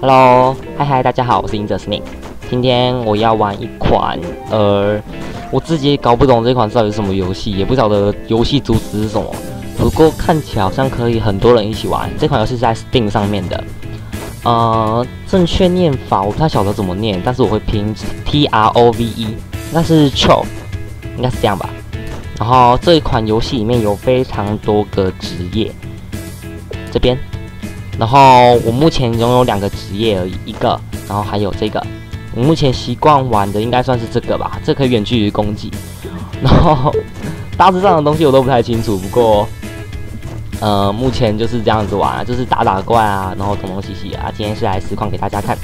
Hello，嗨嗨，大家好，我是忍者 Snake。今天我要玩一款，呃，我自己也搞不懂这款到底是什么游戏，也不晓得游戏主旨是什么。不过看起来好像可以很多人一起玩。这款游戏在 Steam 上面的，呃，正确念法我不太晓得怎么念，但是我会拼 T R O V E，应该是 Tro，应该是这样吧。然后这一款游戏里面有非常多个职业，这边。然后我目前拥有两个职业而已，一个，然后还有这个。我目前习惯玩的应该算是这个吧，这可以远距离攻击。然后大致上的东西我都不太清楚，不过，呃，目前就是这样子玩，就是打打怪啊，然后东东西西啊。今天是来实况给大家看。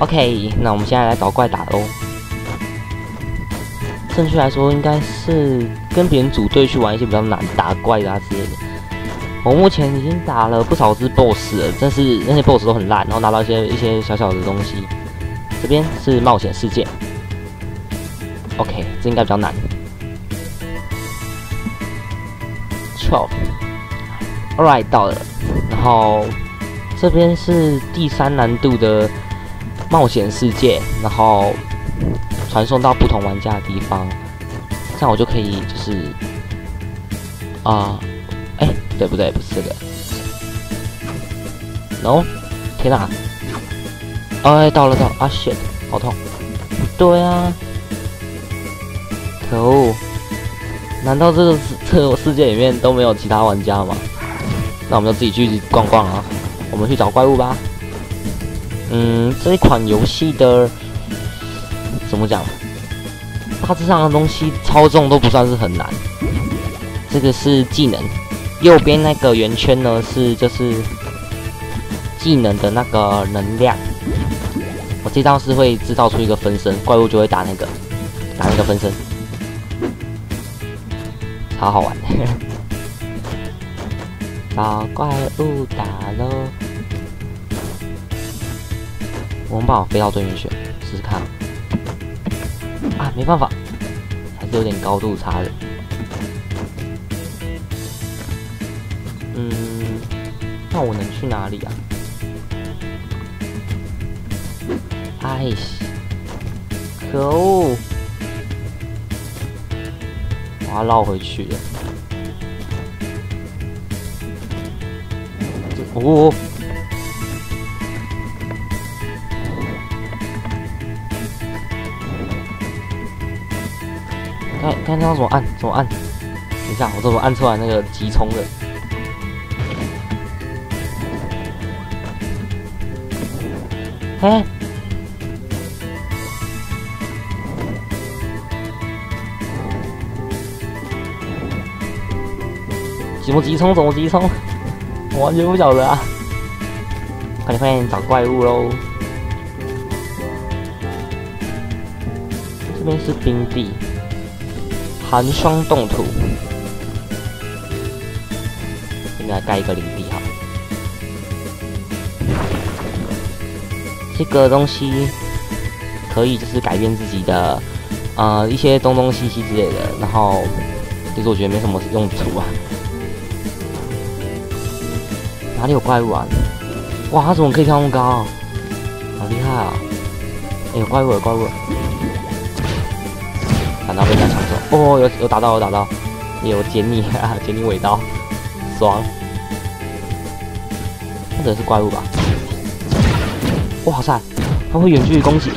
OK，那我们现在来找怪打喽。正确来说，应该是跟别人组队去玩一些比较难打怪啊之类的。我目前已经打了不少只 BOSS 了，但是那些 BOSS 都很烂，然后拿到一些一些小小的东西。这边是冒险世界，OK，这应该比较难。Twelve，Alright，到了。然后这边是第三难度的冒险世界，然后传送到不同玩家的地方，这样我就可以就是啊。哎对不对？不是这个。No，天哪！哎，到了到啊！shit，好痛！对啊，可恶！难道这个这个世界里面都没有其他玩家吗？那我们就自己去逛逛啊！我们去找怪物吧。嗯，这一款游戏的怎么讲？大致上的东西操纵都不算是很难。这个是技能。右边那个圆圈呢，是就是技能的那个能量。我这招是会制造出一个分身，怪物就会打那个，打那个分身，超好玩。把怪物打喽！我们把我飞到对面去，试试看。啊，没办法，还是有点高度差的。嗯，那我能去哪里啊？哎，可恶！我要绕回去了。哦！看，看这怎么按？怎么按？等一下，我怎么按出来那个急冲的？哎！怎么急冲？怎么急冲？我完全不晓得啊！快点快点找怪物喽！这边是冰地，寒霜冻土，应该盖一个领这个东西可以就是改变自己的呃一些东东西西之类的，然后其实我觉得没什么用处啊。哪里有怪物啊？哇，他怎么可以跳那么高？好厉害啊！哎，有怪物，有怪物！反倒被人家抢走。哦，有有打到，有打到！有捡你啊，捡你尾刀，爽！或者是怪物吧？哇塞，他会远距离攻击！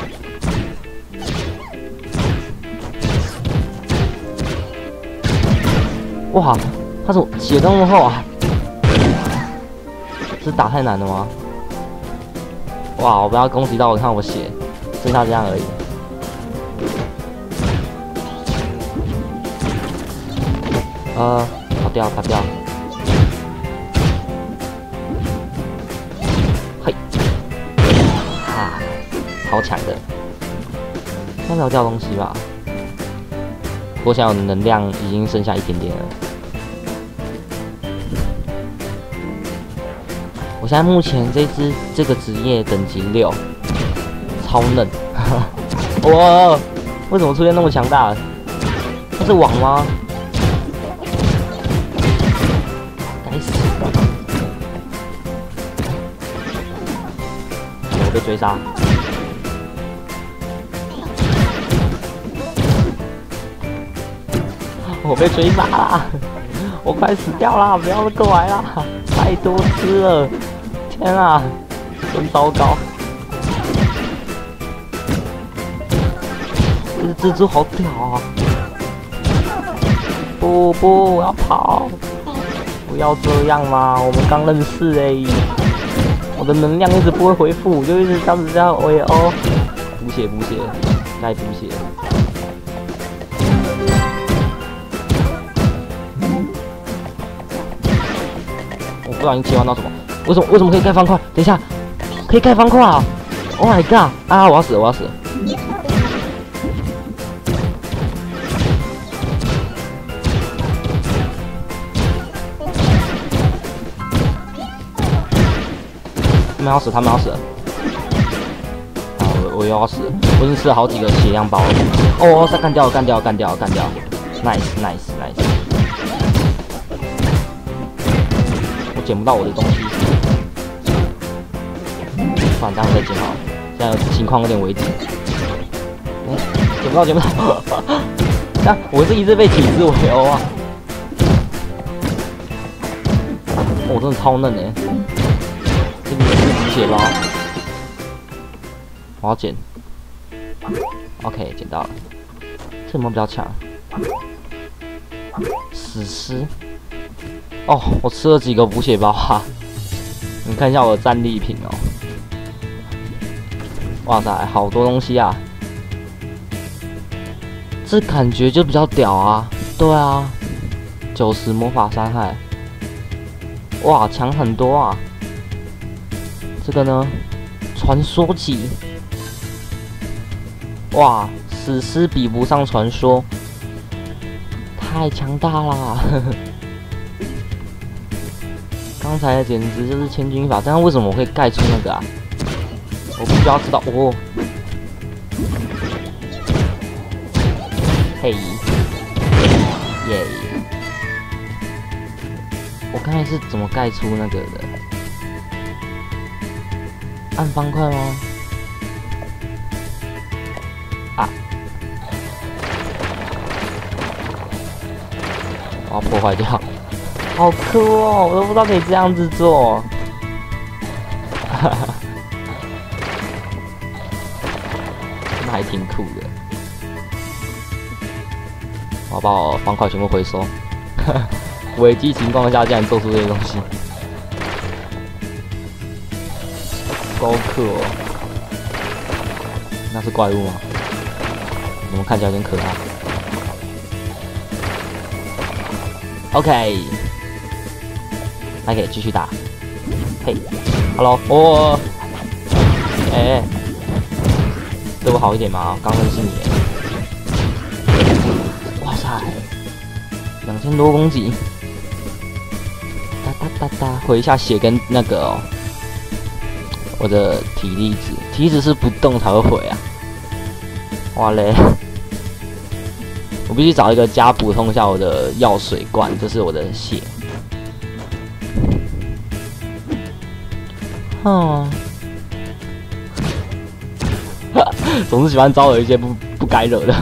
哇，他怎么血那么厚啊？是打太难了吗？哇，我不要攻击到我，看我血，剩下这样而已。呃，跑掉，跑掉。超强的，应该有掉东西吧？我想有能量已经剩下一点点了。我现在目前这只这个职业等级六，超嫩。哇！为什么出现那么强大？他是网吗？该死！我被追杀。我被追杀啦！我快死掉啦！不要过来啦！太多只了！天啊，真糟糕！这只蜘蛛好屌啊！不不，我要跑！不要这样嘛！我们刚认识哎，我的能量一直不会恢复，就一直这样子这样喂哦，补血补血，该补血。不小心切换到什么？为什么为什么可以盖方块？等一下，可以盖方块啊！Oh my god！啊，我要死，我要死！他们要死，他们要死！啊，我我又要死！我已经吃了好几个血量包了。哦，再干掉，干掉，干掉，干掉！Nice，Nice，Nice！捡不到我的东西，算这样再捡好。现在情况有点危急。哎，捡不到，捡不到！看，我是一直被体质围殴啊！我真的超嫩哎！血包，我要捡。OK，捡到了。这什么比较强？死尸。哦，我吃了几个补血包哈。你看一下我的战利品哦。哇塞，好多东西啊！这感觉就比较屌啊。对啊，九十魔法伤害。哇，强很多啊。这个呢？传说级，哇！史诗比不上传说，太强大啦！刚才简直就是千钧一发，但是为什么我会盖出那个啊？我必须要知道哦！嘿，耶！我刚才是怎么盖出那个的？按方块吗？啊！我要破坏掉，好酷哦！我都不知道可以这样子做，哈哈，那还挺酷的。我把我方块全部回收，危机情况下竟然做出这些东西。高克，那是怪物吗？怎么看起来有点可爱？OK，还可以继续打。嘿，Hello，哦，哎，对我好一点吗？刚认识你。哇塞，两千多攻击，哒哒哒哒，回一下血跟那个哦。我的体力值，体力值是不动才会回啊！哇嘞！我必须找一个加补充一下我的药水罐，这是我的血。哦，总是喜欢招惹一些不不该惹的。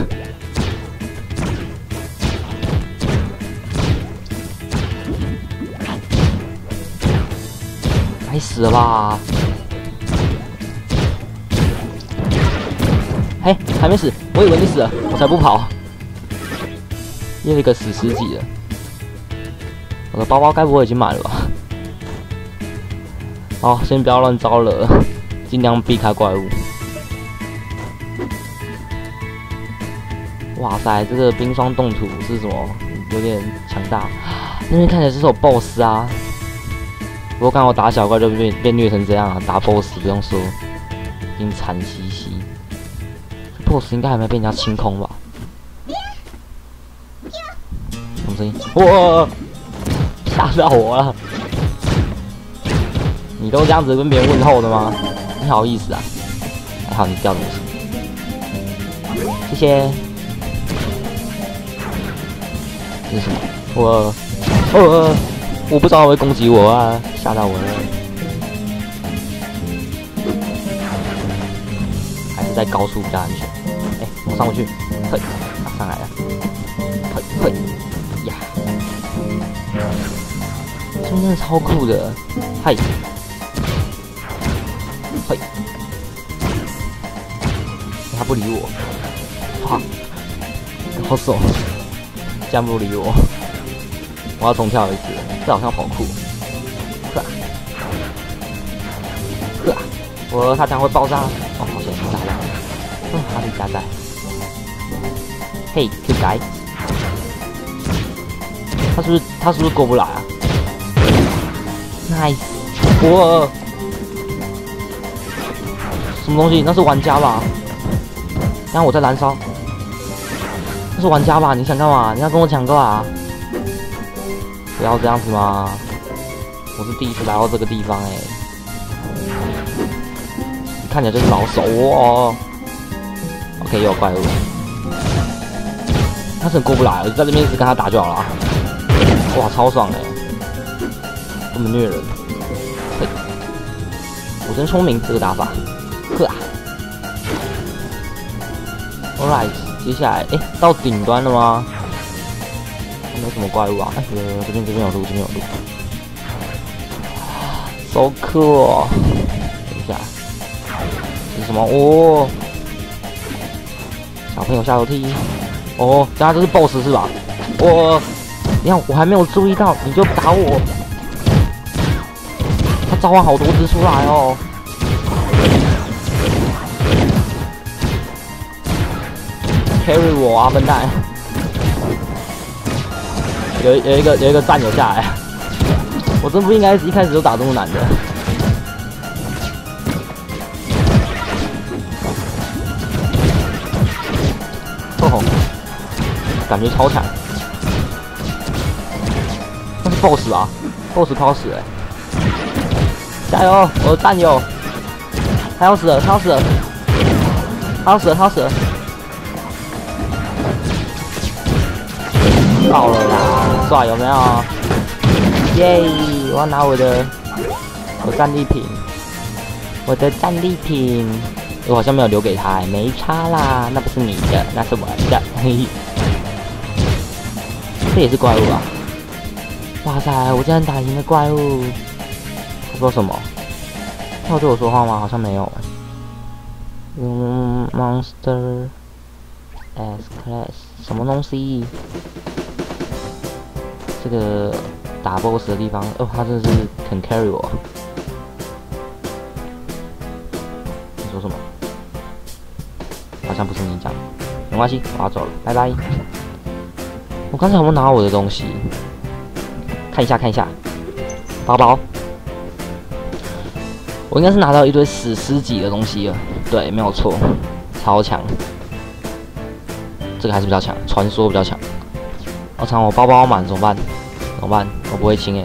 该死了吧！嘿，还没死，我以为你死了，我才不跑。又一个死尸级了，我的包包该不会已经满了吧？好，先不要乱招惹，尽量避开怪物。哇塞，这个冰霜冻土是什么？有点强大。那边看起来是有 BOSS 啊，不过刚我打小怪就变变虐成这样啊，打 BOSS 不用说，已经惨兮兮。boss 应该还没被人家清空吧？什么声音？哇！吓到我了！你都这样子跟别人问候的吗？你好意思啊？还好你掉东西，谢谢。这是什么？我……哦，我不知道会攻击我啊！吓到我了。还是在高处比较安全。哎，我上不去，嘿，上来了，嘿嘿，呀，真的超酷的，嘿，不理我，哇，好爽，竟然不理我，我要重跳一次，这好像好酷。我他将会爆炸哦！好险，炸弹！嗯，哪里加载？嘿，Q 改！他是不是他是不是过不来啊？Nice！我什么东西？那是玩家吧？然后我在燃烧，那是玩家吧？你想干嘛？你要跟我抢个啊？不要这样子嘛！我是第一次来到这个地方哎。看起来就是老手哦。OK，又有怪物，他是过不来，我就在这边一直跟他打就好了。哇，超爽哎，这么虐人。我真聪明，这个打法。Alright，接下来，哎，到顶端了吗？没什么怪物啊。哎，有有，这边这边有路，这边有路。So cool。等一下。是什么哦？小朋友下楼梯哦，家这是 BOSS 是吧？我，你看我还没有注意到，你就打我，他召唤好多只出来哦。Carry 我啊，笨蛋！有有一个有一个战友下来，我真不应该一开始就打这么难的。哦吼感觉超强，那是 BOSS 啊，BOSS 超死哎！加油，我的战友，他要死了，他要死了，他要死了，他要死了！爆了啦，帅有没有？耶！我要拿我的我战利品，我的战利品，我好像没有留给他，没差啦，那不是你的，那是我的，嘿嘿。这也是怪物啊！哇塞，我竟然打赢了怪物！他说什么？他有对我说话吗？好像没有。嗯，Monster S Class 什么东西？这个打 BOSS 的地方哦，他真的是肯 carry 我。你说什么？好像不是你讲，没关系，我要走了，拜拜。我刚才有没有拿我的东西？看一下，看一下，包包。我应该是拿到一堆史诗级的东西了。对，没有错，超强。这个还是比较强，传说比较强。我操，我包包满怎么办？怎么办？我不会清诶。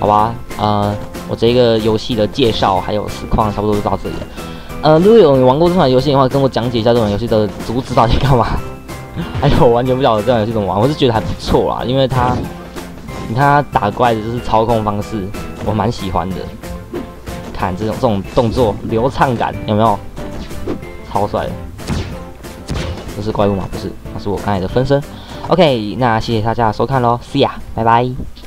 好吧，呃，我这个游戏的介绍还有实况差不多就到这里了。呃，如果有玩过这款游戏的话，跟我讲解一下这款游戏的主旨到底干嘛？哎呦，我完全不晓得这款游戏怎么玩，我是觉得还不错啦，因为它，你看它打怪的就是操控方式，我蛮喜欢的。看这种这种动作流畅感有没有？超帅！这是怪物吗？不是，那是我刚才的分身。OK，那谢谢大家收看喽，See ya，拜拜。